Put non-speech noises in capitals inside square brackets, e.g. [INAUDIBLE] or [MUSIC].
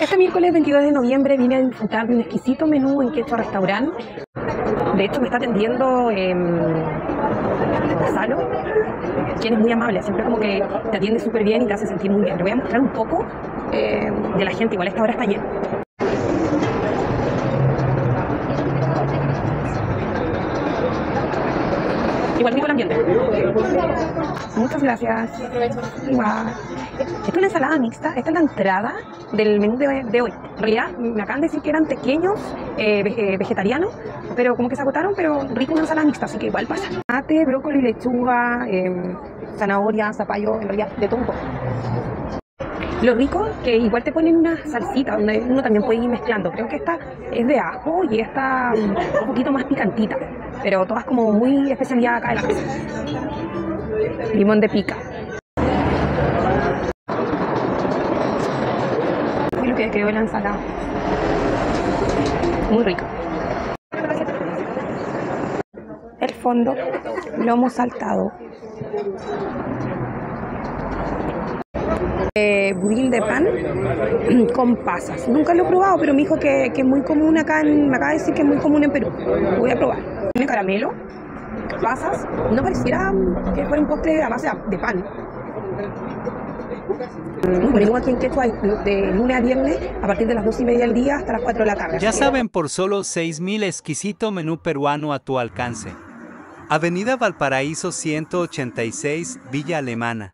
Este miércoles 22 de noviembre vine a disfrutar de un exquisito menú en Quechua Restaurant. De hecho, me está atendiendo eh, quien es muy amable, siempre como que te atiende súper bien y te hace sentir muy bien. Le voy a mostrar un poco eh, de la gente, igual esta hora está llena. Igual rico el ambiente. Muchas gracias. Igual. Esta es una ensalada mixta. Esta es la entrada del menú de, hoy. En realidad, me acaban de decir que eran pequeños, eh, vege- vegetarianos, pero como que se agotaron, pero rico una ensalada mixta, así que igual pasa. Mate, brócoli, lechuga, em, zanahoria, zapallo, en realidad, de todo un poco. Lo rico que igual te ponen una salsita donde uno también puede ir mezclando. Creo que esta es de ajo y esta mm, un poquito más picantita, pero todas como muy especialidad acá de la casa. Limón de pica. Uy, lo que quedó la ensalada. Muy rico. El fondo, lomo saltado. Budín de pan [CLEARS THROAT] con pasas. Nunca lo he probado, pero me dijo que, es muy común acá, en, me acaba de decir que es muy común en Perú. Voy a probar. Tiene caramelo, pasas. No pareciera que fuera un postre a base de pan. Venimos aquí en Quechua de lunes a viernes a partir de las dos y media del día hasta las 4 de la tarde. Ya saben, por solo 6.000 exquisito menú peruano a tu alcance. Avenida Valparaíso 186, Villa Alemana.